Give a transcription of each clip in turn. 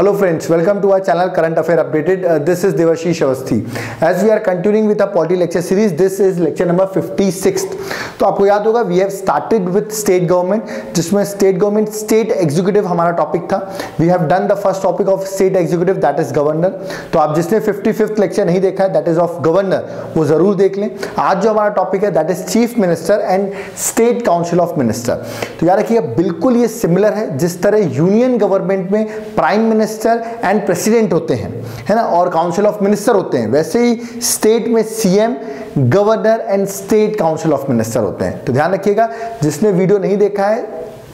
Hello friends, welcome to our channel Current Affair Updated. Uh, this is Devashish Awasthi. As we are continuing with our polity lecture series, this is lecture number 56th. तो आपको याद होगा we have started with state government जिसमें state government state executive हमारा topic था we have done the first topic of state executive that is governor तो आप जिसने 55th लेक्चर नहीं देखा है दैट इज़ ऑफ़ गवर्नर वो ज़रूर देख लें आज जो हमारा टॉपिक है that is chief minister and state council of minister तो याद रखिए बिल्कुल ये सिमिलर है जिस तरह यूनियन गवर्नमेंट में prime minister minister and president होते हैं, है ना? और काउंसिल ऑफ़ मिनिस्टर होते हैं। वैसे ही स्टेट में CM, governor and state council of minister होते हैं। तो ध्यान रखिएगा, जिसने वीडियो नहीं देखा है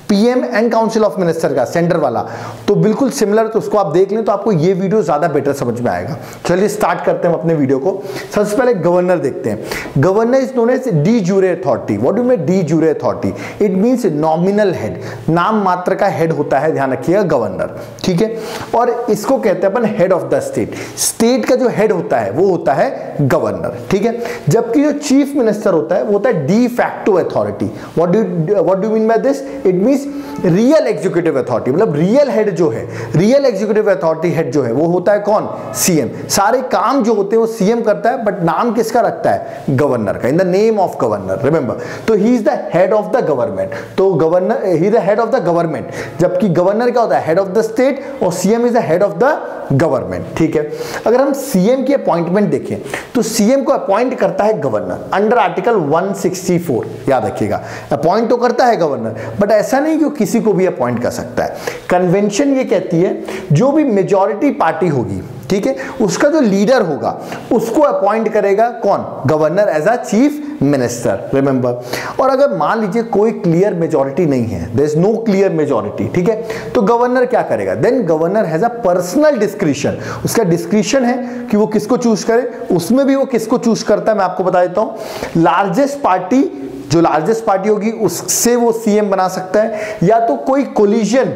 PM and council of minister का, सेंटर वाला। तो बिल्कुल सिमिलर तो उसको आप देख लें तो आपको ये वीडियो ज़्यादा बेटर समझ में आएगा। चलिए स्टार्ट करते हैं अपने वीडियो को। सबसे पहले गवर्नर देखते हैं। Governor is known as de jure authority what do में de jure authority it means nominal head नाम मात्र का हेड होता है, ध्यान रखिएगा गवर्नर ठीक है? और इसको कहते हैं अपन head of the state state का जो हेड होता है, वो होता है गवर्नर ठीक है? जबकि जो चीफ मिनिस्टर होता है, वो होता है de facto authority what do what do mean by this it mean means real executive authority मतलब रियल हेड जो है रियल एग्जीक्यूटिव अथॉरिटी हेड जो है, वो होता है कौन? सीएम सारे काम जो होते हैं वो सीएम करता है बट नाम किसका रखता है? गवर्नर का in the name of governor remember तो he is the head of the government तो governor he the head of the government जबकि गवर्नर क्या होता है? हेड ऑफ़ द स्टेट और CM is the head of the government ठीक है? अगर हम सीएम की अपॉइंटमेंट देखें तो सीएम को अपॉइंट करता है गवर्नर अंडर आर्टिकल 164 याद रखिएगा। अपॉइंट तो करता है गवर्नर बट ऐसा नहीं कि किसी को भी अपॉइंट कर सकता है। कन्वेंशन ये कहती है, जो भी मेजॉरिटी पार्टी होगी ठीक है? उसका जो लीडर होगा, उसको अपॉइंट करेगा कौन? Governor as a chief minister remember और अगर मान लीजिए कोई क्लियर मेजोरिटी नहीं है there is no clear majority ठीक है? तो गवर्नर क्या करेगा? Then governor has a personal discretion उसका डिस्क्रिप्शन है कि वो किसको चूज़ करे? उसमें भी वो किसको चूज़ करता है, मैं आपको बता देता हूँ। लार्जेस्ट पार्टी जो लार्जेस्ट पार्टी होगी, उससे वो सीएम बना सकता है। या तो कोई कोलिजन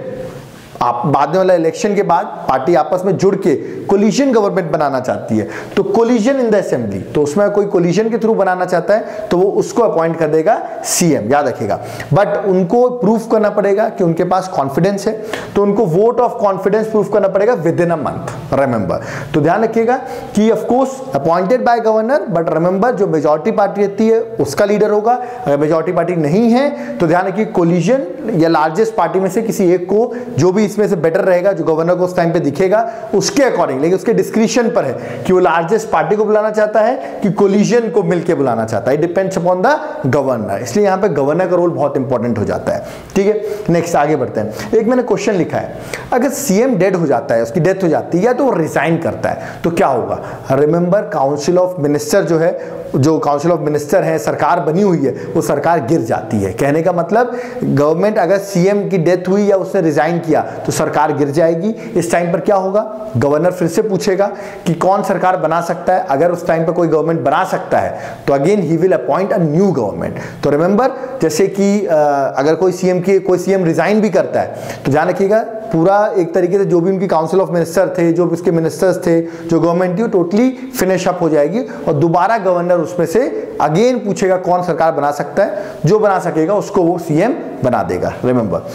आप बाद में वाला इलेक्शन के बाद पार्टी आपस में जुड़ के कोलिशन गवर्नमेंट बनाना चाहती है। तो कोलिशन इन द असेंबली तो उसमें कोई कोलिशन के थ्रू बनाना चाहता है तो वो उसको अपॉइंट कर देगा सीएम याद रखिएगा। बट उनको प्रूफ करना पड़ेगा कि उनके पास कॉन्फिडेंस है तो उनको वोट ऑफ़ कॉन्फिडेंस प्रूफ करना पड़ेगा within a month remember तो ध्यान रखिएगा कि of course appointed by governor but remember जो मेजोरिटी पार्टी रहती है, उसका लीडर होगा। अगर मेजोरिटी पार्टी नहीं है तो ध्यान रखिए कोलिजन या लार्जेस्ट पार्टी में से किसी एक को, जो भी इसमें से बेटर रहेगा, जो गवर्नर को उस टाइम पे दिखेगा, उसके अकॉर्डिंग लेकिन उसके डिस्क्रिप्शन पर है कि वो लार्जेस्ट पार्टी को बुलाना चाहता है कि कोलिजन को मिलकर बुलाना चाहता है। डिपेंड्स अपॉन द गवर्नर इसलिए यहाँ पे गवर्नर का रोल बहुत इंपॉर्टेंट हो जाता है। ठीक है? नेक्स्ट आगे बढ़ते हैं। एक मैंने क्वेश्चन लिखा है। अगर सीएम डेड हो जाता है, उसकी डेथ हो जाती है, या तो वो रिजाइन करता है तो क्या होगा? रिमेंबर काउंसिल ऑफ़ मिनिस्टर जो है, जो काउंसिल ऑफ़ मिनिस्टर है, सरकार बनी हुई है, वो सरकार गिर जाती है। कहने का मतलब गवर्नमेंट अगर सीएम की डेथ हुई या उसने रिजाइन किया तो सरकार गिर जाएगी। इस टाइम पर क्या होगा? गवर्नर फिर से पूछेगा कि कौन सरकार बना सकता है? अगर उस टाइम पर कोई गवर्नमेंट बना सकता है तो again he will appoint a new government तो रिमेंबर जैसे कि अगर कोई सीएम की, कोई सीएम रिजाइन भी करता है तो ध्यान रखिएगा, पूरा एक तरीके से जो भी उनकी काउंसिल ऑफ़ मिनिस्टर थे, जो उसके मिनिस्टर्स थे, जो गवर्नमेंट थी, वो टोटली फिनिश अप हो जाएगी और दोबारा गवर्नर उसमें से अगेन पूछेगा कौन सरकार बना सकता है, जो बना सकेगा उसको वो सीएम बना देगा रिमेंबर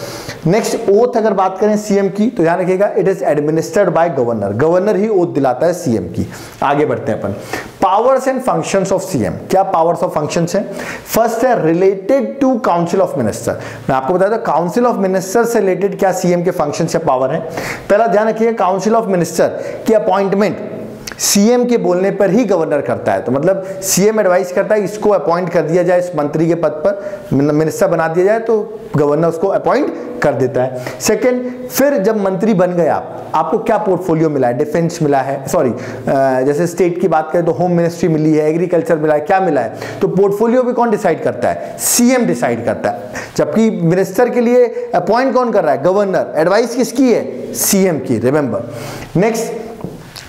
नेक्स्ट ओथ अगर बात करें सीएम की तो ध्यान रखिएगा it is administered by governor governor he oath दिलाता है सीएम की। आगे बढ़ते हैं अपन। Powers and functions of CM क्या पावर्स ऑफ़ फ़ंक्शंस हैं? फ़र्स्ट है related to council of minister मैं आपको बता दूँ काउंसिल ऑफ़ मिनिस्टर से रिलेटेड क्या सीएम के फ़ंक्शन या पावर है? पहला ध्यान रखिए काउंसिल ऑफ़ मिनिस्टर की अपॉइंटमेंट सीएम के बोलने पर ही गवर्नर करता है। तो मतलब सीएम एडवाइस करता है, इसको अपॉइंट कर दिया जाए, इस मंत्री के पद पर मिनिस्टर बना दिया जाए तो गवर्नर उसको अपॉइंट कर देता है। सेकंड फिर जब मंत्री बन गए आप, आपको क्या पोर्टफोलियो मिला है? डिफेंस मिला है सॉरी जैसे स्टेट की बात करें तो होम मिनिस्ट्री मिली है एग्रीकल्चर मिला है, क्या मिला है? तो पोर्टफोलियो भी कौन डिसाइड करता है? सीएम डिसाइड करता है। जबकि मिनिस्टर के लिए अपॉइंट कौन कर रहा है? गवर्नर एडवाइस किसकी है? सीएम की रिमेंबर नेक्स्ट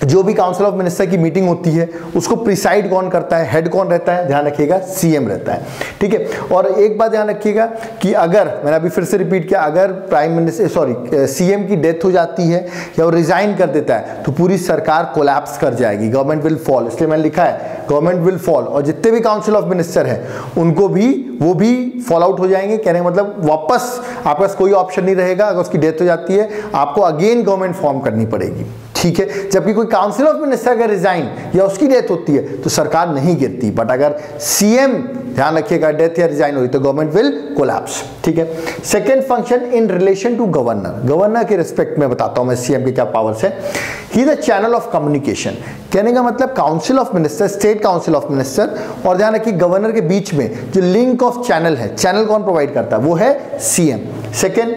जो भी काउंसिल ऑफ़ मिनिस्टर की मीटिंग होती है, उसको प्रिसाइड कौन करता है? हेड कौन रहता है? ध्यान रखिएगा सीएम रहता है। ठीक है? और एक बात ध्यान रखिएगा कि अगर, मैंने अभी फिर से रिपीट किया, अगर प्राइम मिनिस्टर सॉरी सीएम की डेथ हो जाती है या वो रिजाइन कर देता है तो पूरी सरकार कोलैप्स कर जाएगी। गवर्नमेंट विल फॉल इसलिए मैंने लिखा है गवर्नमेंट विल फॉल और जितने भी काउंसिल ऑफ़ मिनिस्टर है, उनको भी, वो भी फॉल आउट हो जाएँगे। कहने का मतलब वापस आपके पास कोई ऑप्शन नहीं रहेगा, अगर उसकी डेथ हो जाती है, आपको अगेन गवर्नमेंट फॉर्म करनी पड़ेगी। ठीक है, जबकि कोई काउंसिल ऑफ़ मिनिस्टर अगर रिजाइन या उसकी डेथ होती है तो सरकार नहीं गिरती। बट अगर सीएम ध्यान रखिएगा डेथ या रिजाइन हुई तो गवर्नमेंट विल कोलैप्स ठीक है? Second function in relation to governor governor के रिस्पेक्ट में बताता हूँ मैं सीएम के क्या पावर्स है। He the channel of communication कहने का मतलब council of minister state council of minister और ध्यान रखिए गवर्नर के बीच में जो लिंक ऑफ़ चैनल है चैनल कौन प्रोवाइड करता है? वो है CM second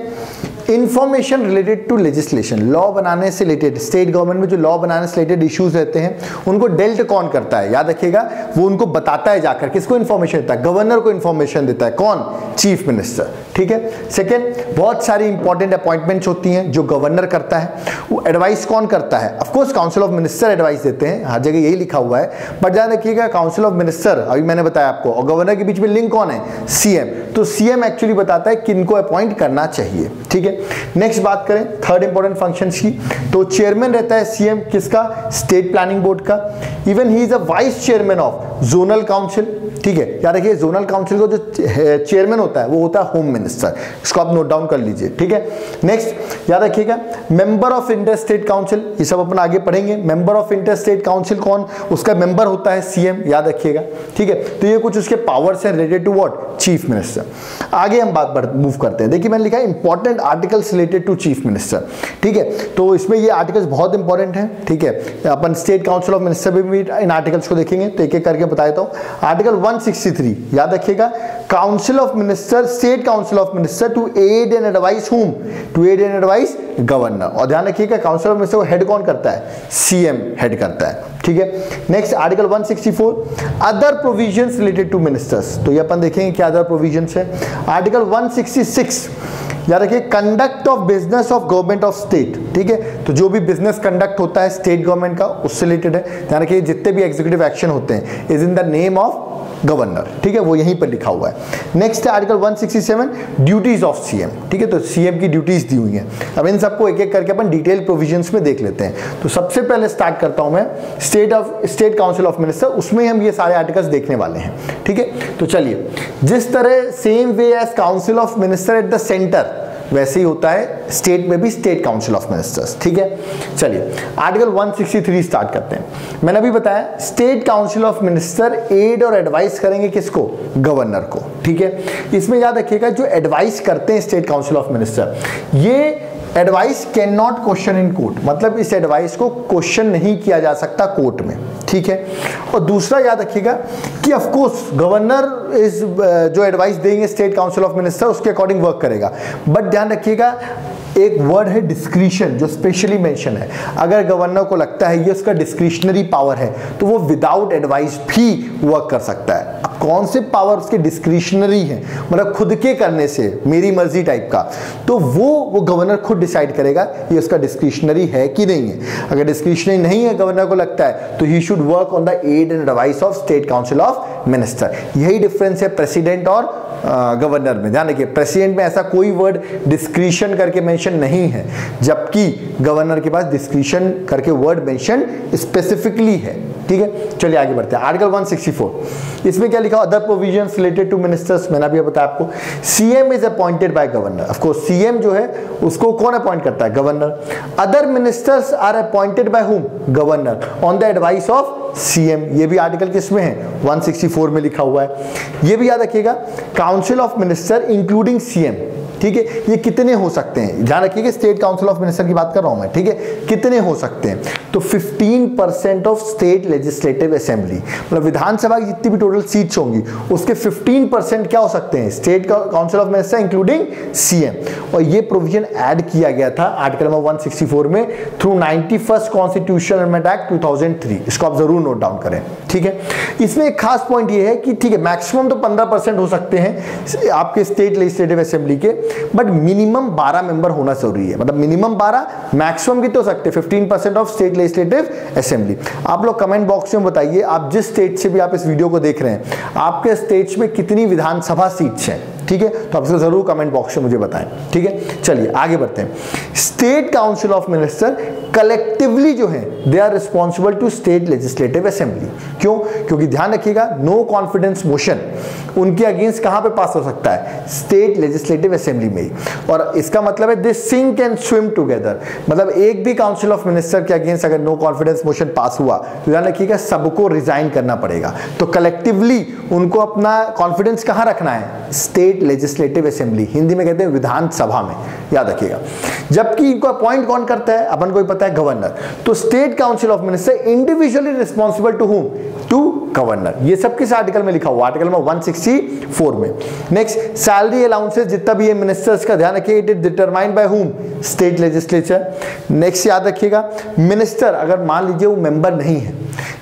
information related to legislation law बनाने से रिलेटेड स्टेट गवर्नमेंट में जो लॉ बनाने से रिलेटेड इश्यूज़ रहते हैं, उनको डेल्ट कौन करता है? याद रखिएगा, वो उनको बताता है जाकर, किसको इन्फॉर्मेशन देता है? गवर्नर को इन्फॉर्मेशन देता है। कौन? चीफ मिनिस्टर ठीक है? सेकेंड बहुत सारी इंपॉर्टेंट अपॉइंटमेंट्स होती हैं जो गवर्नर करता है। वो एडवाइस कौन करता है? Of course council of minister advice देते हैं, हर जगह यही लिखा हुआ है। बट ध्यान रखिएगा काउंसिल ऑफ़ मिनिस्टर अभी मैंने बताया आपको, और गवर्नर के बीच में लिंक कौन है? सीएम तो सीएम एक्चुअली बताता है किनको अपॉइंट करना चाहिए, ठीक है? नेक्स्ट बात करें थर्ड इंपॉर्टेंट फ़ंक्शन की। तो चेयरमैन रहता है सीएम किसका? स्टेट प्लानिंग बोर्ड का। Even he is a vice chairman of zonal council ठीक है। याद रखिए जोनल काउंसिल का जो चेयरमैन होता है, वो होता है होम मिनिस्टर इसको आप नोट डाउन कर लीजिए, ठीक है? नेक्स्ट याद रखिएगा member of inter state council ये सब अपन आगे पढ़ेंगे। Member of inter state council कौन? उसका मेंबर होता है सीएम याद रखिएगा, ठीक है? तो ये कुछ उसके पावर्स हैं related to what chief minister आगे हम बात मूव करते हैं। देखिए, मैंने लिखा है important articles related to chief minister ठीक है? तो इसमें ये आर्टिकल्स बहुत इंपॉर्टेंट है, ठीक है? अपन स्टेट काउंसिल ऑफ़ मिनिस्टर भी इन आर्टिकल्स को देखेंगे तो एक एक करके बता देता हूँ। आर्टिकल 163 याद रखिएगा council of minister state council of minister to aid and advice whom to aid and advice governor और ध्यान रखिएगा काउंसिल ऑफ़ मिनिस्टर हेड कौन करता है? सीएम हेड करता है। ठीक है? Next article 164 other provisions related to ministers तो ये अपन देखेंगे क्या अदर प्रोविजंस है। आर्टिकल 166 याद रखिए conduct of business of government of state ठीक है? तो जो भी बिज़नेस कंडक्ट होता है स्टेट गवर्नमेंट का, उससे रिलेटेड है। ध्यान रखिए, जितने भी एग्जीक्यूटिव एक्शन होते हैं is in the name of governor ठीक है? वो यहीं पर लिखा हुआ है। नेक्स्ट है आर्टिकल 167 ड्यूटीज़ ऑफ़ सीएम ठीक है? तो सीएम की ड्यूटीज़ दी हुई हैं। अब इन सबको एक एक करके अपन डिटेल प्रोविजंस में देख लेते हैं। तो सबसे पहले स्टार्ट करता हूँ मैं। State of state council of minister उसमें हम ये सारे आर्टिकल्स देखने वाले हैं, ठीक है? तो चलिए, जिस तरह same way as council of minister at the centre वैसे ही होता है स्टेट में भी स्टेट काउंसिल ऑफ़ मिनिस्टर्स ठीक है? चलिए आर्टिकल 163 स्टार्ट करते हैं। मैंने अभी बताया state council of minister aid और एडवाइस करेंगे किसको? गवर्नर को, ठीक है? इसमें याद रखिएगा, जो एडवाइस करते हैं स्टेट काउंसिल ऑफ़ मिनिस्टर ये advice can not question in court मतलब इस एडवाइस को क्वेश्चन नहीं किया जा सकता कोर्ट में। ठीक है। और दूसरा याद रखिएगा कि ऑफ़ कोर्स गवर्नर इज़ जो एडवाइस देंगे स्टेट काउंसिल ऑफ़ मिनिस्टर उसके अकॉर्डिंग वर्क करेगा। बट ध्यान रखिएगा, एक वर्ड है डिस्क्रिशन जो स्पेशली मेंशन है। अगर गवर्नर को लगता है ये उसका डिस्क्रिशनरी पावर है तो वो विदाउट एडवाइस भी वर्क कर सकता है। अब कौन से पावर उसके डिस्क्रिशनरी है? मतलब खुद के करने से, मेरी मर्ज़ी टाइप का। तो वो वो गवर्नर खुद डिसाइड करेगा, ये उसका डिस्क्रिशनरी है कि नहीं है। अगर डिस्क्रिशनरी नहीं है गवर्नर को लगता है तो he should work on the aid and advice of state council of minister यही डिफरेंस है प्रेसिडेंट और गवर्नर में। ध्यान रखिए प्रेसिडेंट में ऐसा कोई वर्ड डिस्क्रिशन करके मेंशन नहीं है, जबकि गवर्नर के पास डिस्क्रिशन करके वर्ड मेंशन स्पेसिफिकली है। ठीक है, चलिए आगे बढ़ते हैं। आर्टिकल 164 इसमें क्या लिखा other provisions related to ministers मैंने अभी बताया आपको। CM is appointed by governor of course CM जो है, उसको कौन अपॉइंट करता है? Governor other ministers are appointed by whom governor on the advice of CM ये भी आर्टिकल किसमें है? 164 में लिखा हुआ है। ये भी याद रखिएगा council of minister including CM ठीक है? ये कितने हो सकते हैं? ध्यान रखिएगा स्टेट काउंसिल ऑफ़ मिनिस्टर की बात कर रहा हूँ मैं, ठीक है? कितने हो सकते हैं? तो 15 percent of state legislative assembly मतलब विधानसभा की जितनी भी टोटल सीट्स होंगी, उसके 15 परसेंट क्या हो सकते हैं? State council of minister including CM और ये प्रोविज़न ऐड किया गया था आर्टिकल नंबर 164 में through ninety first constitution amendment act 2003 इसको आप ज़रूर नोट डाउन करें, ठीक है? इसमें एक खास पॉइंट ये है कि, ठीक है मैक्सिमम तो 15 परसेंट हो सकते हैं आपके स्टेट लेजिस्लेटिव असेंबली के बट मिनिमम 12 मेंबर होना ज़रूरी है। मतलब मिनिमम 12 मैक्सिमम कितने हो सकते हैं? 15 percent of state legislative assembly आप लोग कमेंट बॉक्स में बताइए, आप जिस स्टेट से भी आप इस वीडियो को देख रहे हैं, आपके स्टेट में कितनी विधानसभा सीट्स हैं? ठीक है? तो आप ज़रूर कमेंट बॉक्स में मुझे बताएँ। ठीक है? चलिए, आगे बढ़ते हैं। State council of minister collectively जो है they are responsible to state legislative assembly क्यों? क्योंकि ध्यान रखिएगा नो कॉन्फिडेंस मोशन उनके अगेंस्ट कहाँ पे पास हो सकता है? स्टेट लेजिस्लेटिव असेंबली में और इसका मतलब है they sink and swim together मतलब एक भी काउंसिल ऑफ़ मिनिस्टर के अगेंस्ट अगर नो कॉन्फिडेंस मोशन पास हुआ तो ध्यान रखिएगा, सबको रिजाइन करना पड़ेगा। तो कलेक्टिवली उनको अपना कॉन्फिडेंस कहाँ रखना है? स्टेट लेजिस्लेटिव असेंबली हिंदी में कहते हैं विधानसभा में। याद रखिएगा। जबकि इनको अपॉइंट कौन करता है? अपन को पता है गवर्नर तो state council of minister individually responsible to whom to governor ये सब किस आर्टिकल में लिखा हुआ? आर्टिकल में 164 में। नेक्स्ट सैलरी अलाउंसेस जितना भी ये मिनिस्टर्स का ध्यान रखिए it is determined by whom state legislature next याद रखिएगा मिनिस्टर अगर मान लीजिए वो मेंबर नहीं है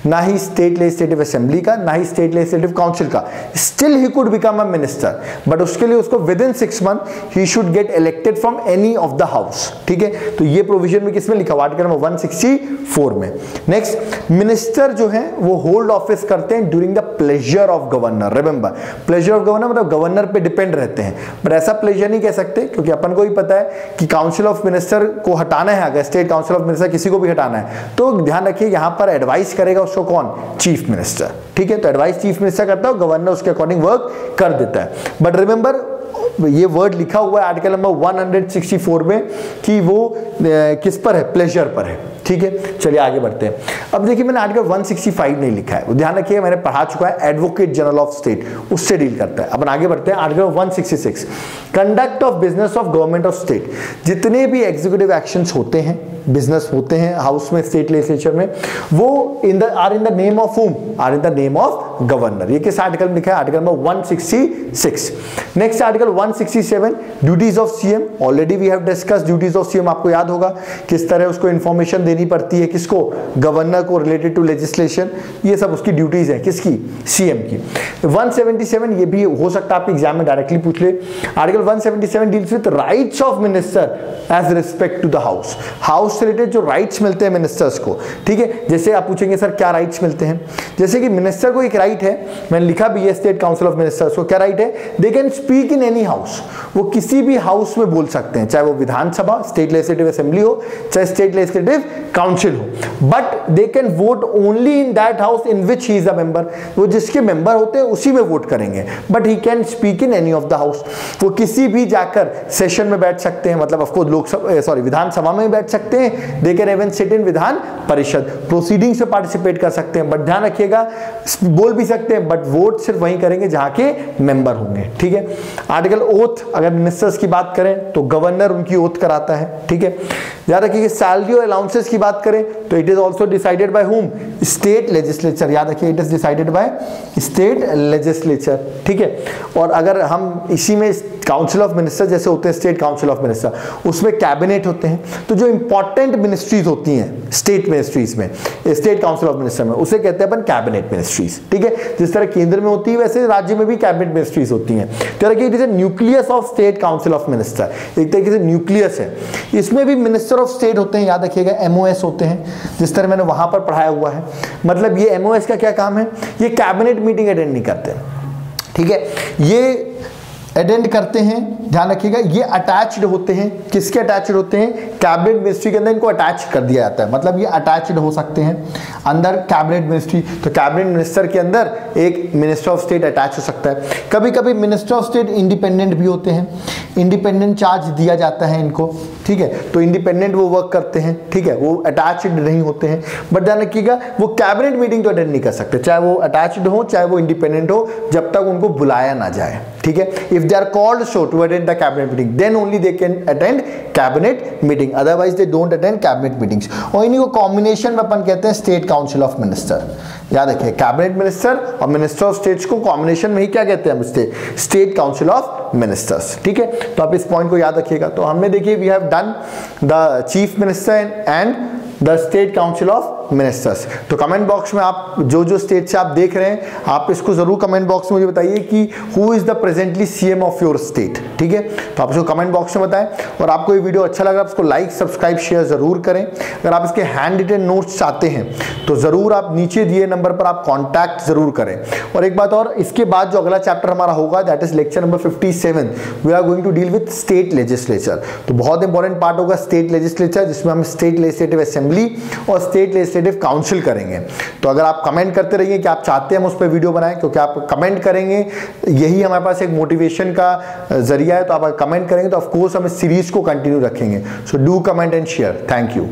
ना ही स्टेट लेजिस्लेटिव असेंबली का, ना ही स्टेट लेजिस्लेटिव काउंसिल का। Still he could become a minister but उसके लिए उसको within six month he should get elected from any of the house ठीक है? तो ये प्रोविज़न में किसमें लिखा हुआ आर्टिकल नंबर 164 में। नेक्स्ट मिनिस्टर जो है, वो होल्ड ऑफ़िस करते हैं during the pleasure of governor remember pleasure of governor मतलब गवर्नर पे डिपेंड रहते हैं। बट ऐसा प्लेजर नहीं कह सकते, क्योंकि अपन को ही पता है कि काउंसिल ऑफ़ मिनिस्टर को हटाना है, अगर स्टेट काउंसिल ऑफ़ मिनिस्टर किसी को भी हटाना है तो ध्यान रखिए, यहाँ पर एडवाइस करेगा उसको कौन? चीफ मिनिस्टर ठीक है तो एडवाइस चीफ मिनिस्टर करता है गवर्नर उसके अकॉर्डिंग वर्क कर देता है. बट रिमेंबर ये वर्ड लिखा हुआ है आर्टिकल नंबर 164 में कि वो किस पर है? प्लेजर पर है. ठीक है, चलिए आगे बढ़ते हैं. अब देखिए, मैंने आर्टिकल 165 नहीं लिखा है. ध्यान रखिए, मैंने पढ़ा चुका है एडवोकेट जनरल ऑफ़ स्टेट उससे डील करता है. अपन आगे बढ़ते हैं. Article 166 conduct of business of government of state जितने भी एग्जीक्यूटिव एक्शंस होते हैं बिज़नेस होते हैं हाउस में स्टेट लेजिस्लेचर में, वो in the are in the name of whom are in the name of governor ये किस आर्टिकल में लिखा है? Article number 166 next article 167 duties of CM already we have discuss duties of CM आपको याद होगा किस तरह उसको इंफॉर्मेशन देनी पड़ती है, किसको? गवर्नर को रिलेटेड टू लेजिस्लेशन ये सब उसकी ड्यूटीज़ है, किसकी? सीएम की. 177 ये भी हो सकता है आपके एग्ज़ाम में डायरेक्टली पूछ ले। Article 177 deals with rights of minister as respect to the house house से रिलेटेड जो राइट्स मिलते हैं मिनिस्टर्स को, ठीक है? जैसे आप पूछेंगे, सर, क्या राइट्स मिलते हैं? जैसे कि मिनिस्टर को एक राइट है, मैंने लिखा भी है स्टेट काउंसिल ऑफ़ मिनिस्टर्स को, क्या राइट है? They can speak in any house वो किसी भी हाउस में बोल सकते हैं, चाहे वो विधानसभा स्टेट लेजिस्लेटिव असेंबली हो, चाहे स्टेट लेजिस्लेटिव काउंसिल हो। But they can vote only in that house in which he is a member वो जिसके मेंबर होते हैं, उसी में वोट करेंगे। But he can speak in any of the house वो किसी भी जाकर सेशन में बैठ सकते हैं मतलब ऑफकोर्स लोकसभा सॉरी विधानसभा में बैठ सकते हैं they can even sit in Vidhan Parishad. Proceeding से पार्टिसिपेट कर सकते हैं बट ध्यान रखिएगा, बोल भी सकते हैं बट वोट सिर्फ़ वहीं करेंगे जहाँ के मेंबर होंगे, ठीक है? आर्टिकल ओथ अगर मिनिस्टर्स की बात करें तो गवर्नर उनकी ओथ कराता है, ठीक है? याद रखिए सैलरी और अलाउंसेस की बात करें तो it is also decided by whom state legislature, याद रखिए it is decided by state legislature ठीक है? और अगर हम इसी में काउंसिल ऑफ़ मिनिस्टर जैसे होते हैं स्टेट काउंसिल ऑफ़ मिनिस्टर उसमें कैबिनेट होते हैं तो जो इंपॉर्टेंट मिनिस्ट्रीज होती हैं स्टेट मिनिस्ट्रीज में स्टेट काउंसिल ऑफ़ मिनिस्टर में, उसे कहते हैं अपन कैबिनेट मिनिस्ट्रीज ठीक है? जिस तरह केंद्र में होती है, वैसे राज्य में भी कैबिनेट मिनिस्ट्रीज होती हैं। तो it is a nucleus of state council of minister एक तरीके से न्यूक्लियस है। इसमें भी मिनिस्टर ऑफ़ स्टेट होते हैं, याद रखिएगा एमओएस होते हैं, जिस तरह मैंने वहाँ पर पढ़ाया हुआ है। मतलब ये एमओएस का क्या काम है? ये कैबिनेट मीटिंग अटेंड नहीं करते। ठीक है? ये अटेंड करते हैं, ध्यान रखिएगा, ये अटैच्ड होते हैं। किसके अटैच्ड होते हैं? कैबिनेट मिनिस्ट्री के अंदर इनको अटैच कर दिया जाता है। मतलब ये अटैच्ड हो सकते हैं। अंदर कैबिनेट मिनिस्ट्री तो कैबिनेट मिनिस्टर के अंदर एक मिनिस्टर ऑफ़ स्टेट अटैच हो सकता है। कभी कभी मिनिस्टर ऑफ़ स्टेट इंडिपेंडेंट भी होते हैं। इंडिपेंडेंट चार्ज दिया जाता है इनको। ठीक है? तो इंडिपेंडेंट वो वर्क करते हैं, ठीक है? वो अटैच्ड नहीं होते हैं। बट ध्यान रखिएगा, वो कैबिनेट मीटिंग तो अटेंड नहीं कर सकते। चाहे वो अटैच्ड हो, चाहे वो इंडिपेंडेंट हो, जब तक उनको बुलाया ना जाए, ठीक है? If they are called show to attend the cabinet meeting then only they can attend cabinet meeting otherwise they don't attend cabinet meetings और इन्हीं को कॉम्बिनेशन में अपन कहते हैं स्टेट काउंसिल ऑफ़ मिनिस्टर याद रखिए कैबिनेट मिनिस्टर और मिनिस्टर ऑफ़ स्टेट्स को कॉम्बिनेशन में ही क्या कहते हैं state state council of ministers ठीक है? तो आप इस पॉइंट को याद रखिएगा। तो हमने देखिए we have done the chief minister and the state council of ministers तो कमेंट बॉक्स में आप जो जो स्टेट से आप देख रहे हैं, आप इसको ज़रूर कमेंट बॉक्स में मुझे बताइए कि who is the presently CM of your state ठीक है? तो आप इसको कमेंट बॉक्स में बताएँ और आपको ये वीडियो अच्छा लगा इसको लाइक सब्सक्राइब शेयर ज़रूर करें। अगर आप इसके हैंड रिटेन नोट्स चाहते हैं तो ज़रूर आप नीचे दिए नंबर पर आप कॉन्टैक्ट ज़रूर करें। और एक बात और, इसके बाद जो अगला चैप्टर हमारा होगा that is lecture number 57 we are going to deal with state legislature तो बहुत इंपॉर्टेंट पार्ट होगा स्टेट लेजिस्लेचर जिसमें हम स्टेट लेजिस्लेटिव असेंबली और स्टेट लेजिस्लेटिव काउंसिल करेंगे। तो अगर आप कमेंट करते रहिए कि आप चाहते हैं हम उस पर वीडियो बनाएँ, क्योंकि आप कमेंट करेंगे, यही हमारे पास एक मोटिवेशन का ज़रिया है तो आप कमेंट करेंगे तो ऑफकोर्स हम इस सीरीज़ को कंटिन्यू रखेंगे। So do comment and share thank you